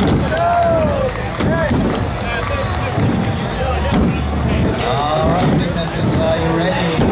All right, contestants, are you ready?